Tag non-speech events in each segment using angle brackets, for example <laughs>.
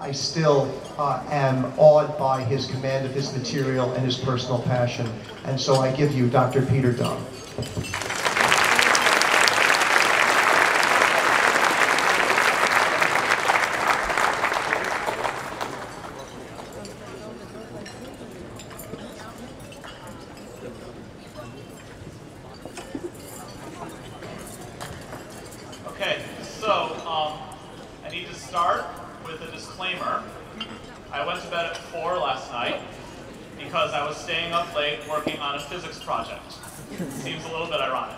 I still uh, am awed by his command of his material and his personal passion. And so I give you Dr. Peter Dong. Okay, so um, I need to start with a disclaimer. I went to bed at 4 last night because I was staying up late working on a physics project. Seems a little bit ironic.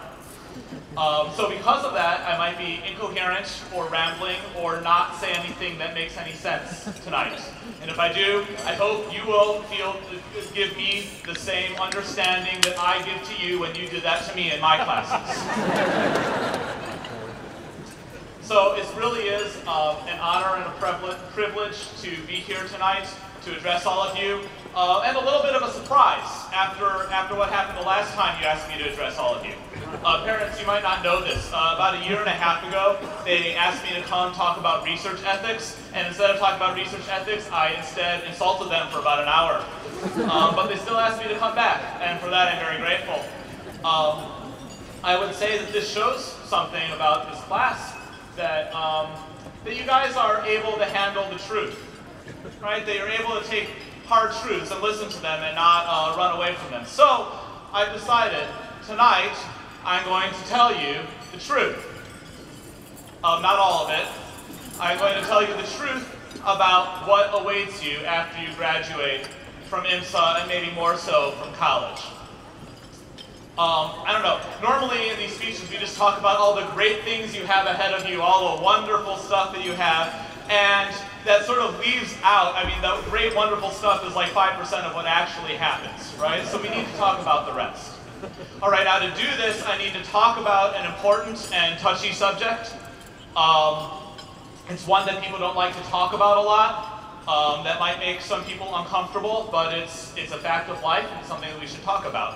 Um, so because of that, I might be incoherent or rambling or not say anything that makes any sense tonight. And if I do, I hope you will feel give me the same understanding that I give to you when you did that to me in my classes. So it really is uh, an honor and a privilege, privilege to be here tonight to address all of you, uh, and a little bit of a surprise after, after what happened the last time you asked me to address all of you. Uh, parents, you might not know this. Uh, about a year and a half ago, they asked me to come talk about research ethics, and instead of talking about research ethics, I instead insulted them for about an hour. Um, but they still asked me to come back, and for that I'm very grateful. Um, I would say that this shows something about this class that, um, that you guys are able to handle the truth, right? That you're able to take hard truths and listen to them and not uh, run away from them. So I've decided tonight I'm going to tell you the truth. Um, not all of it. I'm going to tell you the truth about what awaits you after you graduate from IMSA and maybe more so from college. Um, I don't know. Normally in these speeches, we just talk about all the great things you have ahead of you, all the wonderful stuff that you have, and that sort of leaves out, I mean, the great, wonderful stuff is like 5% of what actually happens, right? So we need to talk about the rest. All right, now to do this, I need to talk about an important and touchy subject. Um, it's one that people don't like to talk about a lot. Um, that might make some people uncomfortable, but it's, it's a fact of life and something that we should talk about.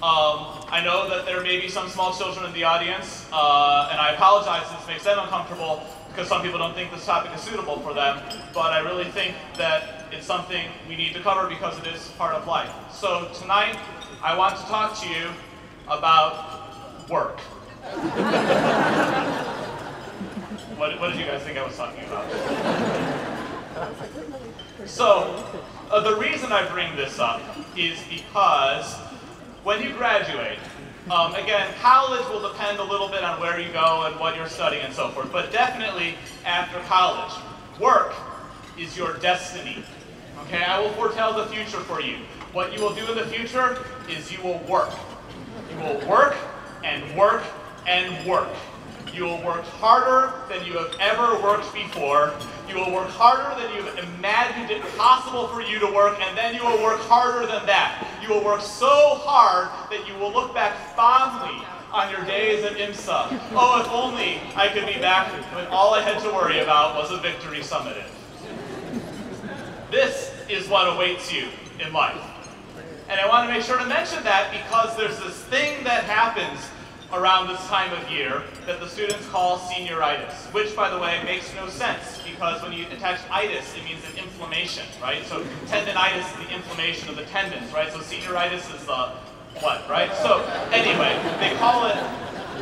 Um, I know that there may be some small children in the audience, uh, and I apologize if this makes them uncomfortable because some people don't think this topic is suitable for them, but I really think that it's something we need to cover because it is part of life. So tonight, I want to talk to you about work. <laughs> what, what did you guys think I was talking about? So, uh, the reason I bring this up is because when you graduate, um, again, college will depend a little bit on where you go and what you're studying and so forth, but definitely after college, work is your destiny. Okay, I will foretell the future for you. What you will do in the future is you will work. You will work and work and work. You will work harder than you have ever worked before. You will work harder than you've imagined it possible for you to work, and then you will work harder than that. You will work so hard that you will look back fondly on your days at IMSA. Oh, if only I could be back when all I had to worry about was a victory summited. This is what awaits you in life. And I want to make sure to mention that because there's this thing that happens around this time of year that the students call senioritis, which, by the way, makes no sense because when you attach itis, it means an inflammation, right? So tendonitis is the inflammation of the tendons, right? So senioritis is the what, right? So anyway, they call it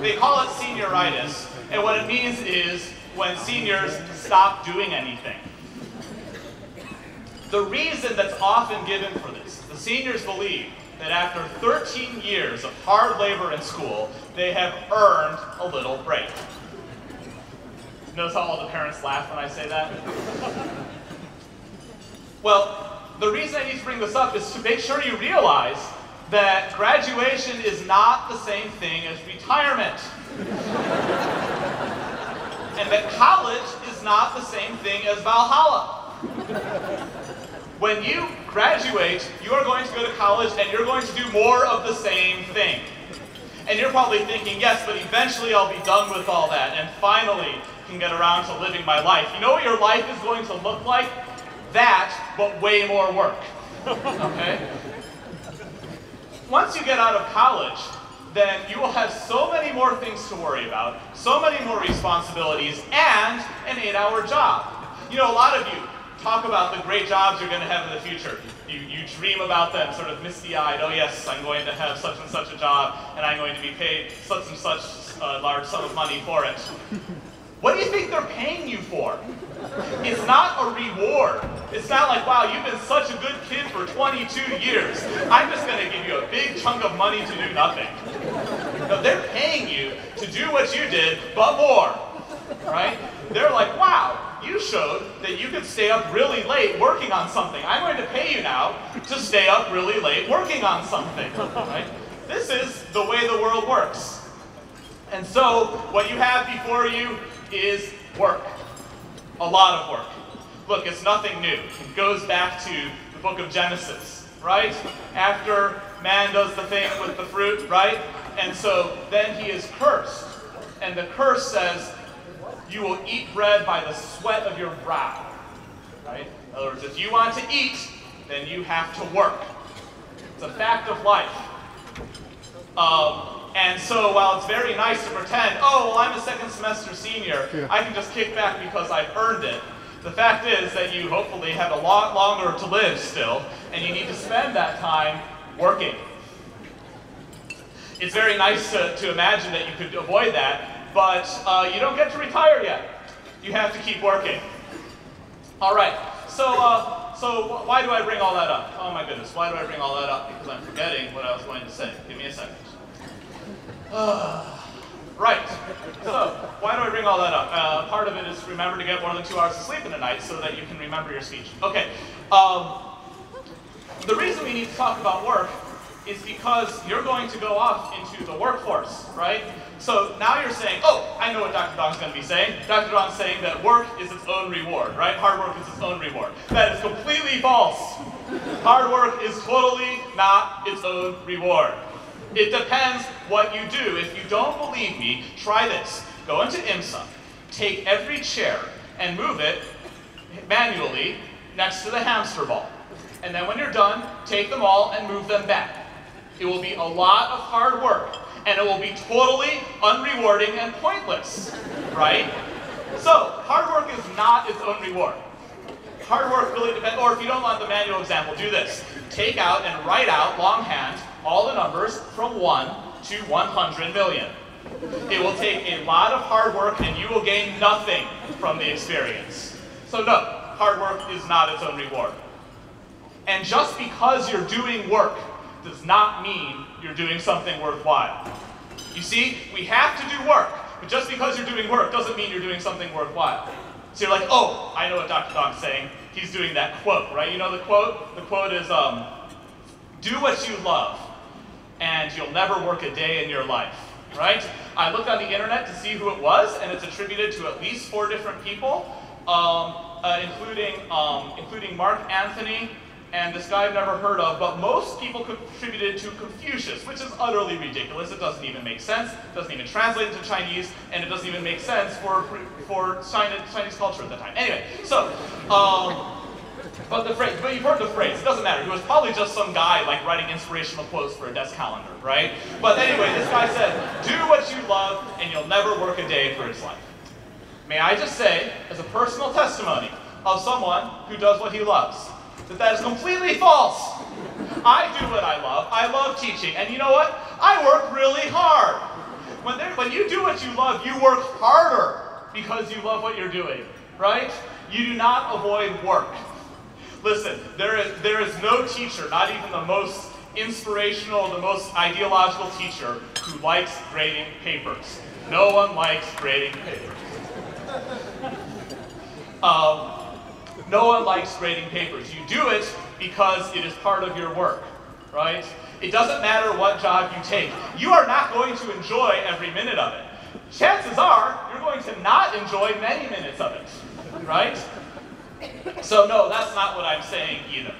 they call it senioritis, and what it means is when seniors stop doing anything. The reason that's often given for this, the seniors believe that after 13 years of hard labor in school, they have earned a little break. Notice how all the parents laugh when I say that? <laughs> well, the reason I need to bring this up is to make sure you realize that graduation is not the same thing as retirement. <laughs> and that college is not the same thing as Valhalla. When you graduate, you are going to go to college and you're going to do more of the same thing. And you're probably thinking, yes, but eventually I'll be done with all that and finally can get around to living my life. You know what your life is going to look like? That, but way more work. <laughs> okay? Once you get out of college, then you will have so many more things to worry about, so many more responsibilities, and an eight-hour job. You know, a lot of you talk about the great jobs you're going to have in the future. You, you dream about them sort of misty-eyed. Oh yes, I'm going to have such and such a job, and I'm going to be paid such and such a large sum of money for it. <laughs> What do you think they're paying you for? It's not a reward. It's not like, wow, you've been such a good kid for 22 years. I'm just going to give you a big chunk of money to do nothing. No, they're paying you to do what you did, but more. Right? They're like, wow, you showed that you could stay up really late working on something. I'm going to pay you now to stay up really late working on something. Right? This is the way the world works. And so, what you have before you is work. A lot of work. Look, it's nothing new. It goes back to the book of Genesis, right? After man does the thing with the fruit, right? And so then he is cursed. And the curse says, You will eat bread by the sweat of your brow. Right? In other words, if you want to eat, then you have to work. It's a fact of life. Um, and so while it's very nice to pretend, oh, well, I'm a second semester senior, yeah. I can just kick back because I've earned it. The fact is that you hopefully have a lot longer to live still, and you need to spend that time working. It's very nice to, to imagine that you could avoid that, but uh, you don't get to retire yet. You have to keep working. All right, so, uh, so why do I bring all that up? Oh my goodness, why do I bring all that up? Because I'm forgetting what I was going to say. Give me a second. <sighs> right. So, why do I bring all that up? Uh, part of it is remember to get more than two hours of sleep in a night so that you can remember your speech. Okay. Um, the reason we need to talk about work is because you're going to go off into the workforce, right? So now you're saying, oh, I know what Dr. Dong's going to be saying. Dr. Dong's saying that work is its own reward, right? Hard work is its own reward. That is completely false. Hard work is totally not its own reward. It depends what you do. If you don't believe me, try this. Go into IMSA, take every chair and move it manually next to the hamster ball. And then when you're done, take them all and move them back. It will be a lot of hard work, and it will be totally unrewarding and pointless, right? So, hard work is not its own reward. Hard work really depends, or if you don't want the manual example, do this. Take out and write out longhand all the numbers from 1 to 100 million. It will take a lot of hard work and you will gain nothing from the experience. So no, hard work is not its own reward. And just because you're doing work does not mean you're doing something worthwhile. You see, we have to do work, but just because you're doing work doesn't mean you're doing something worthwhile. So you're like, oh, I know what Dr. Dong's saying. He's doing that quote, right? You know the quote? The quote is, um, do what you love, and you'll never work a day in your life, right? I looked on the internet to see who it was, and it's attributed to at least four different people, um, uh, including, um, including Mark Antony, and this guy I've never heard of, but most people contributed to Confucius, which is utterly ridiculous. It doesn't even make sense, it doesn't even translate into Chinese, and it doesn't even make sense for, for Chinese culture at the time. Anyway, so, um, but the phrase, but you've heard the phrase, it doesn't matter. He was probably just some guy like writing inspirational quotes for a desk calendar, right? But anyway, this guy said, do what you love and you'll never work a day for his life. May I just say, as a personal testimony of someone who does what he loves, that that is completely false. I do what I love. I love teaching. And you know what? I work really hard. When, when you do what you love, you work harder because you love what you're doing, right? You do not avoid work. Listen, there is, there is no teacher, not even the most inspirational, the most ideological teacher, who likes grading papers. No one likes grading papers. <laughs> Um, no one likes grading papers. You do it because it is part of your work, right? It doesn't matter what job you take. You are not going to enjoy every minute of it. Chances are, you're going to not enjoy many minutes of it, right? So no, that's not what I'm saying either.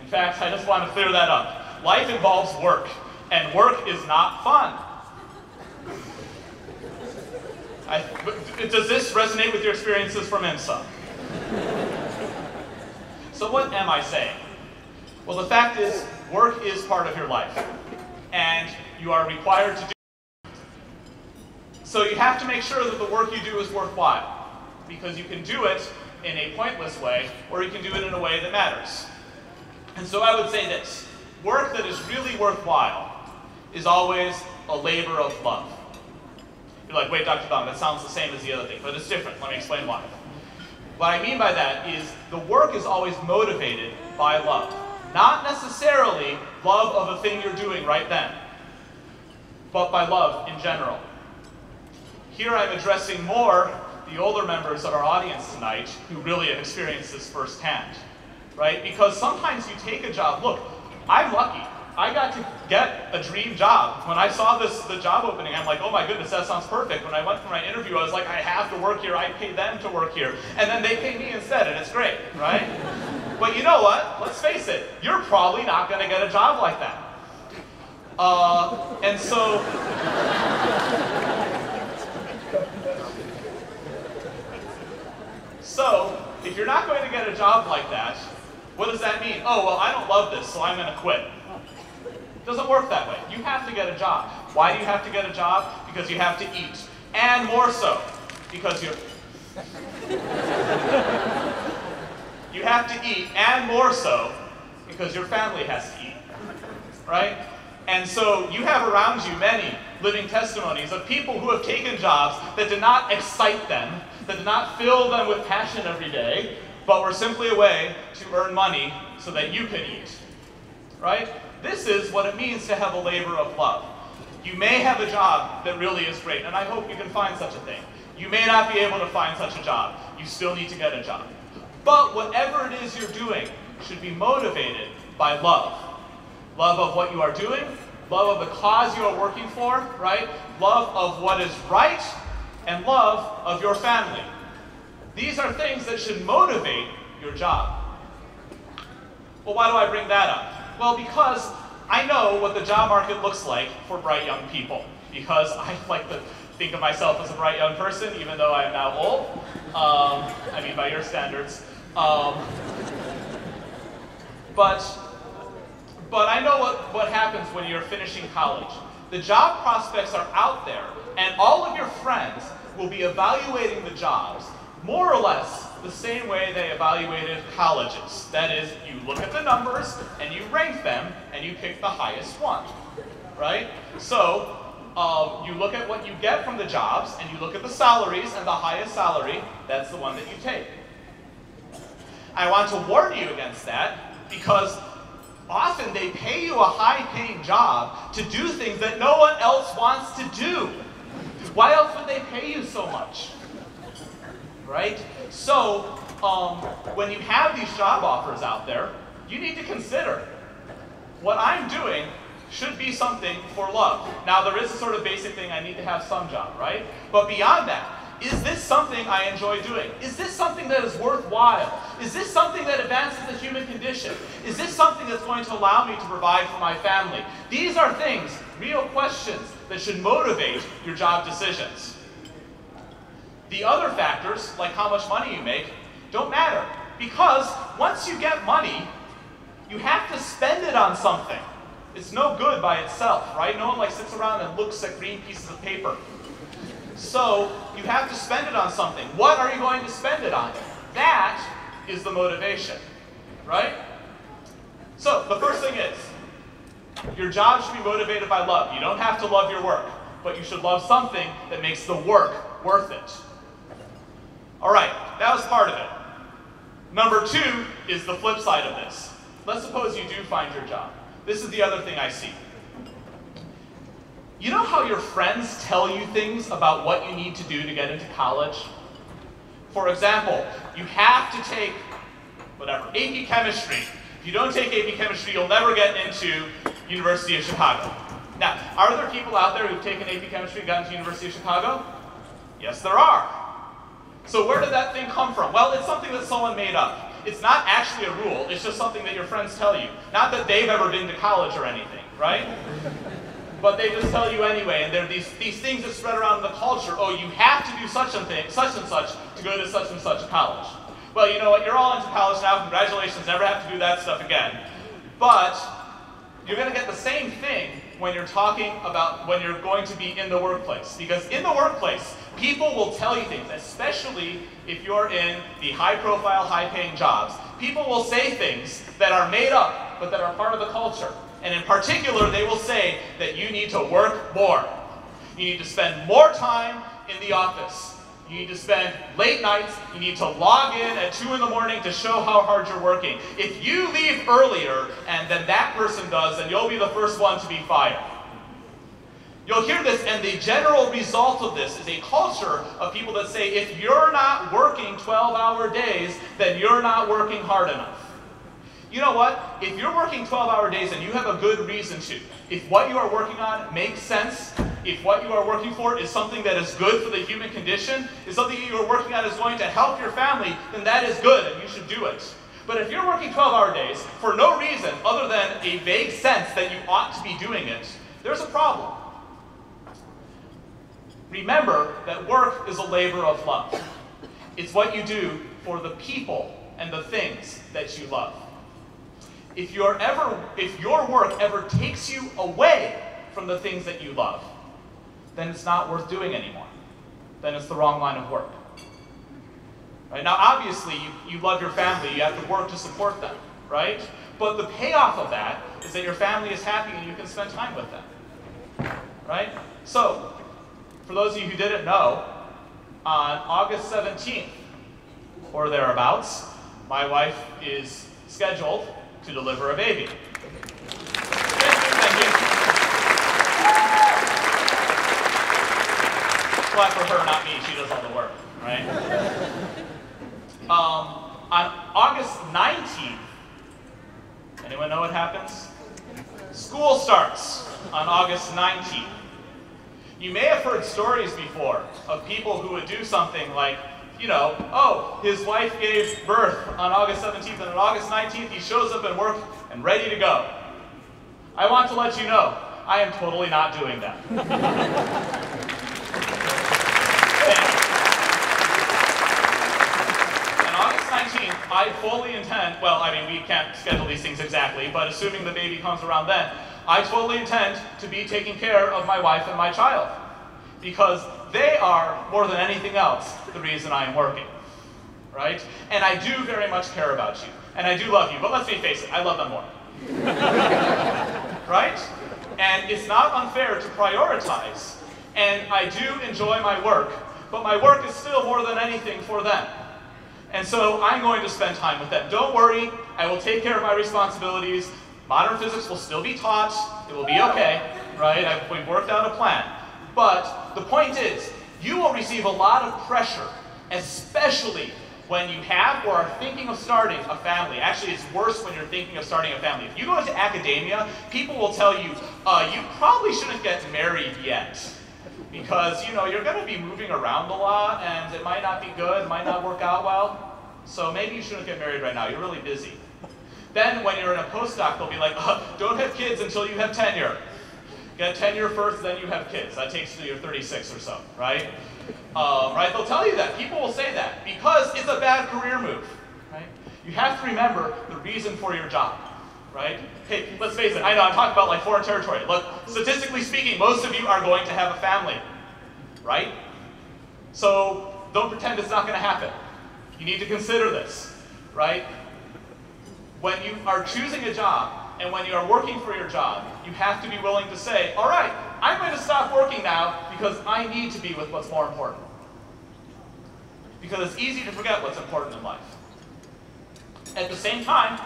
In fact, I just want to clear that up. Life involves work, and work is not fun. I, does this resonate with your experiences from IMSA? So what am I saying? Well, the fact is, work is part of your life, and you are required to do it. So you have to make sure that the work you do is worthwhile, because you can do it in a pointless way, or you can do it in a way that matters. And so I would say this work that is really worthwhile is always a labor of love. You're like, wait, Dr. Dong, that sounds the same as the other thing, but it's different. Let me explain why. What I mean by that is the work is always motivated by love. Not necessarily love of a thing you're doing right then, but by love in general. Here I'm addressing more the older members of our audience tonight who really have experienced this firsthand, right? Because sometimes you take a job, look, I'm lucky. I got to get a dream job. When I saw this, the job opening, I'm like, oh my goodness, that sounds perfect. When I went for my interview, I was like, I have to work here. I pay them to work here. And then they pay me instead, and it's great, right? <laughs> but you know what? Let's face it, you're probably not going to get a job like that. Uh, and so, <laughs> so, if you're not going to get a job like that, what does that mean? Oh, well, I don't love this, so I'm going to quit. Doesn't work that way. You have to get a job. Why do you have to get a job? Because you have to eat. And more so, because you're... <laughs> you have to eat, and more so, because your family has to eat. Right? And so you have around you many living testimonies of people who have taken jobs that did not excite them, that did not fill them with passion every day, but were simply a way to earn money so that you could eat. Right? This is what it means to have a labor of love. You may have a job that really is great, and I hope you can find such a thing. You may not be able to find such a job. You still need to get a job. But whatever it is you're doing should be motivated by love. Love of what you are doing, love of the cause you are working for, right? Love of what is right, and love of your family. These are things that should motivate your job. Well, why do I bring that up? Well, because I know what the job market looks like for bright young people. Because <laughs> I like to think of myself as a bright young person, even though I am now old. Um, I mean, by your standards. Um, but, but I know what, what happens when you're finishing college. The job prospects are out there, and all of your friends will be evaluating the jobs more or less the same way they evaluated colleges. That is, you look at the numbers and you rank them and you pick the highest one, right? So uh, you look at what you get from the jobs and you look at the salaries and the highest salary, that's the one that you take. I want to warn you against that because often they pay you a high paying job to do things that no one else wants to do. Why else would they pay you so much? Right? So um, when you have these job offers out there, you need to consider what I'm doing should be something for love. Now there is a sort of basic thing, I need to have some job, right? But beyond that, is this something I enjoy doing? Is this something that is worthwhile? Is this something that advances the human condition? Is this something that's going to allow me to provide for my family? These are things, real questions, that should motivate your job decisions. The other factors, like how much money you make, don't matter. Because once you get money, you have to spend it on something. It's no good by itself, right? No one like sits around and looks at green pieces of paper. So you have to spend it on something. What are you going to spend it on? That is the motivation, right? So the first thing is, your job should be motivated by love. You don't have to love your work, but you should love something that makes the work worth it. All right, that was part of it. Number two is the flip side of this. Let's suppose you do find your job. This is the other thing I see. You know how your friends tell you things about what you need to do to get into college? For example, you have to take, whatever, AP Chemistry. If you don't take AP Chemistry, you'll never get into University of Chicago. Now, are there people out there who've taken AP Chemistry and gotten to University of Chicago? Yes, there are. So where did that thing come from? Well, it's something that someone made up. It's not actually a rule, it's just something that your friends tell you. Not that they've ever been to college or anything, right? But they just tell you anyway, and there are these, these things that spread around in the culture. Oh, you have to do such and thing, such and such to go to such and such a college. Well, you know what? You're all into college now. Congratulations. Never have to do that stuff again. But you're going to get the same thing when you're talking about when you're going to be in the workplace. Because in the workplace, People will tell you things, especially if you're in the high profile, high paying jobs. People will say things that are made up, but that are part of the culture. And in particular, they will say that you need to work more. You need to spend more time in the office. You need to spend late nights. You need to log in at 2 in the morning to show how hard you're working. If you leave earlier and then that person does, then you'll be the first one to be fired. You'll hear this, and the general result of this is a culture of people that say if you're not working 12 hour days, then you're not working hard enough. You know what? If you're working 12 hour days and you have a good reason to, if what you are working on makes sense, if what you are working for is something that is good for the human condition, is something that you are working on is going to help your family, then that is good and you should do it. But if you're working 12 hour days for no reason other than a vague sense that you ought to be doing it, there's a problem. Remember that work is a labor of love. It's what you do for the people and the things that you love. If, your ever, if your work ever takes you away from the things that you love, then it's not worth doing anymore. Then it's the wrong line of work. Right? Now, obviously, you, you love your family, you have to work to support them, right? But the payoff of that is that your family is happy and you can spend time with them, right? So, for those of you who didn't know, on August 17th, or thereabouts, my wife is scheduled to deliver a baby. Thank you. Clap for her, not me. She does all the work, right? Um, on August 19th, anyone know what happens? School starts on August 19th. You may have heard stories before of people who would do something like, you know, oh, his wife gave birth on August 17th, and on August 19th he shows up at work and ready to go. I want to let you know, I am totally not doing that. <laughs> on August 19th, I fully intend, well, I mean, we can't schedule these things exactly, but assuming the baby comes around then, I totally intend to be taking care of my wife and my child. Because they are, more than anything else, the reason I am working. Right? And I do very much care about you. And I do love you, but let's be face it, I love them more. <laughs> right? And it's not unfair to prioritize. And I do enjoy my work, but my work is still more than anything for them. And so I'm going to spend time with them. Don't worry, I will take care of my responsibilities. Modern physics will still be taught. It will be okay, right? I've, we've worked out a plan. But the point is, you will receive a lot of pressure, especially when you have or are thinking of starting a family. Actually, it's worse when you're thinking of starting a family. If you go into academia, people will tell you, uh, you probably shouldn't get married yet. Because, you know, you're going to be moving around a lot, and it might not be good, might not work out well. So maybe you shouldn't get married right now. You're really busy. Then when you're in a postdoc, they'll be like, uh, <laughs> don't have kids until you have tenure. Get tenure first, then you have kids. That takes you to your 36 or so, right? Um, right? They'll tell you that. People will say that because it's a bad career move, right? You have to remember the reason for your job, right? Hey, let's face it. I know I'm talking about like foreign territory. Look, statistically speaking, most of you are going to have a family, right? So don't pretend it's not going to happen. You need to consider this, right? When you are choosing a job and when you are working for your job, you have to be willing to say, all right, I'm going to stop working now because I need to be with what's more important. Because it's easy to forget what's important in life. At the same time,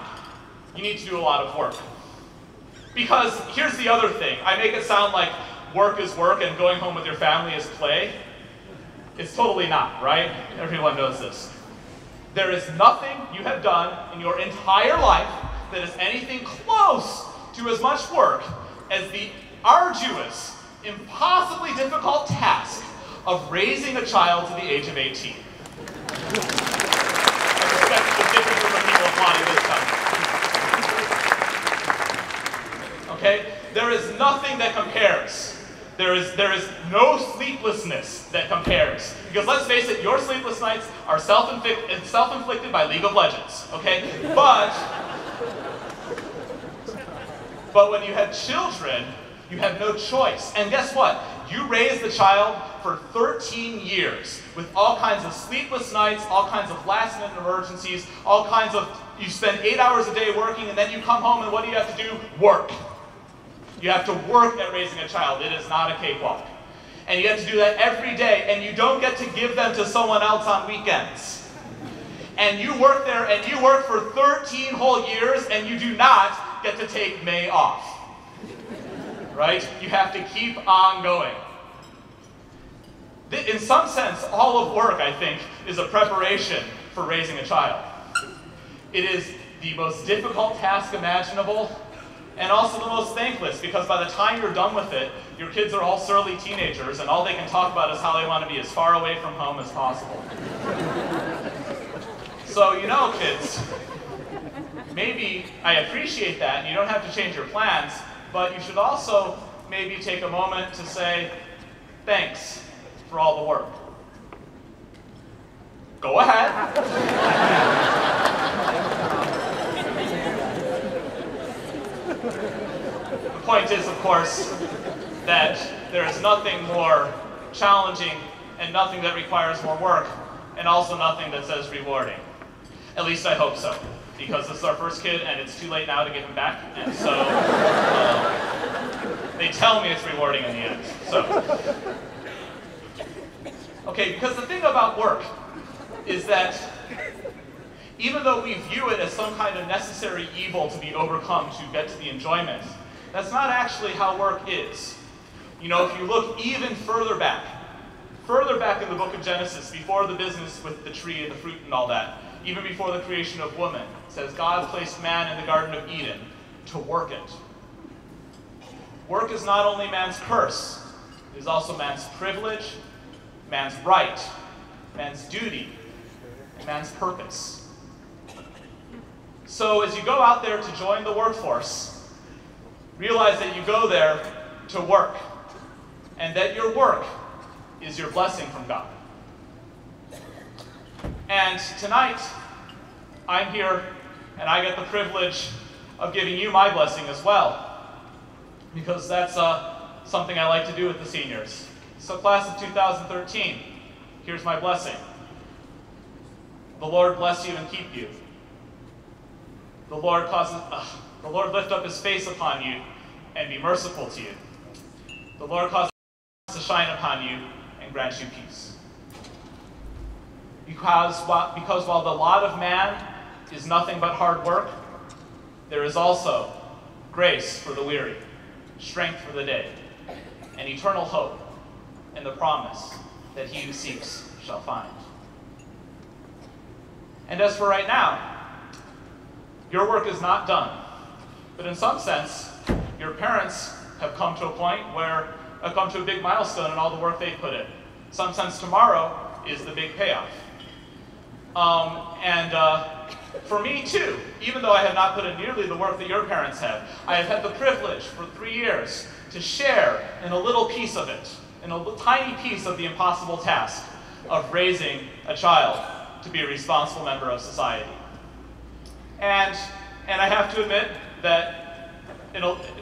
you need to do a lot of work. Because here's the other thing. I make it sound like work is work and going home with your family is play. It's totally not, right? Everyone knows this. There is nothing you have done in your entire life that is anything close to as much work as the arduous, impossibly difficult task of raising a child to the age of 18. I respect the different of people applauding this time. Okay? There is nothing that compares there is, there is no sleeplessness that compares. Because let's face it, your sleepless nights are self-inflicted self by League of Legends, okay? But, but when you have children, you have no choice. And guess what? You raise the child for 13 years with all kinds of sleepless nights, all kinds of last minute emergencies, all kinds of, you spend eight hours a day working and then you come home and what do you have to do? Work. You have to work at raising a child. It is not a cakewalk. And you have to do that every day and you don't get to give them to someone else on weekends. And you work there and you work for 13 whole years and you do not get to take May off. Right? You have to keep on going. In some sense, all of work, I think, is a preparation for raising a child. It is the most difficult task imaginable, and also the most thankless, because by the time you're done with it, your kids are all surly teenagers, and all they can talk about is how they want to be as far away from home as possible. so, you know, kids, maybe I appreciate that, and you don't have to change your plans, but you should also maybe take a moment to say, thanks for all the work. Go ahead. Point is, of course, that there is nothing more challenging and nothing that requires more work, and also nothing that's as rewarding. At least I hope so, because this is our first kid, and it's too late now to give him back, and so uh, they tell me it's rewarding in the end. So. Okay, because the thing about work is that even though we view it as some kind of necessary evil to be overcome to get to the enjoyment, that's not actually how work is. You know, if you look even further back, further back in the book of Genesis, before the business with the tree and the fruit and all that, even before the creation of woman, it says God placed man in the Garden of Eden to work it. Work is not only man's curse, it is also man's privilege man's right, man's duty, and man's purpose. So as you go out there to join the workforce, realize that you go there to work, and that your work is your blessing from God. And tonight, I'm here, and I get the privilege of giving you my blessing as well, because that's uh, something I like to do with the seniors. So class of 2013, here's my blessing. The Lord bless you and keep you. The Lord causes, uh, the Lord lift up his face upon you and be merciful to you. The Lord causes to shine upon you and grant you peace. Because, because while the lot of man is nothing but hard work, there is also grace for the weary, strength for the day, and eternal hope and the promise that he who seeks shall find. And as for right now, your work is not done. But in some sense, your parents have come to a point where have come to a big milestone in all the work they put in. In some sense, tomorrow is the big payoff. Um, and uh, for me too, even though I have not put in nearly the work that your parents have, I have had the privilege for three years to share in a little piece of it in a tiny piece of the impossible task of raising a child to be a responsible member of society. And, and I have to admit that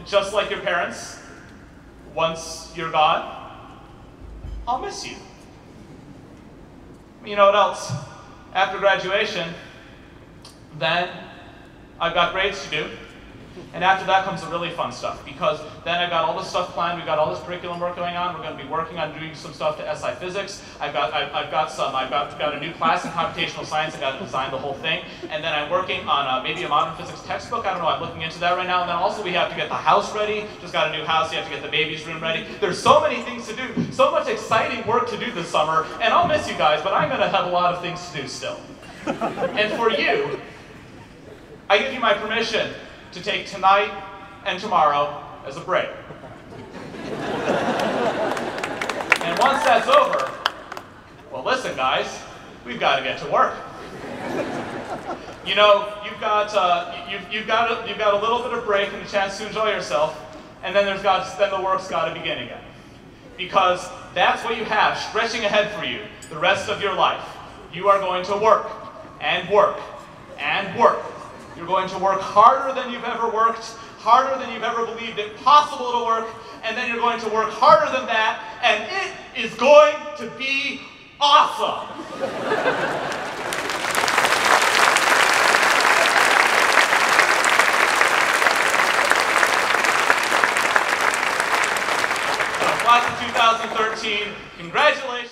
just like your parents, once you're gone, I'll miss you. You know what else? After graduation, then I've got grades to do. And after that comes the really fun stuff because then I've got all this stuff planned. We've got all this curriculum work going on. We're going to be working on doing some stuff to SI physics. I've got, I've, I've got some, I've got, got a new class in computational science. I've got to design the whole thing. And then I'm working on uh, maybe a modern physics textbook. I don't know. I'm looking into that right now. And then also we have to get the house ready. Just got a new house. You have to get the baby's room ready. There's so many things to do. So much exciting work to do this summer. And I'll miss you guys, but I'm going to have a lot of things to do still. and for you, I give you my permission to take tonight and tomorrow as a break. and once that's over, well, listen, guys, we've got to get to work. You know, you've got uh, you've, you've got a, you've got a little bit of break and a chance to enjoy yourself, and then there's got then the work's got to begin again, because that's what you have stretching ahead for you the rest of your life. You are going to work and work and work. You're going to work harder than you've ever worked, harder than you've ever believed it possible to work, and then you're going to work harder than that, and it is going to be awesome. <laughs> class of 2013. Congratulations.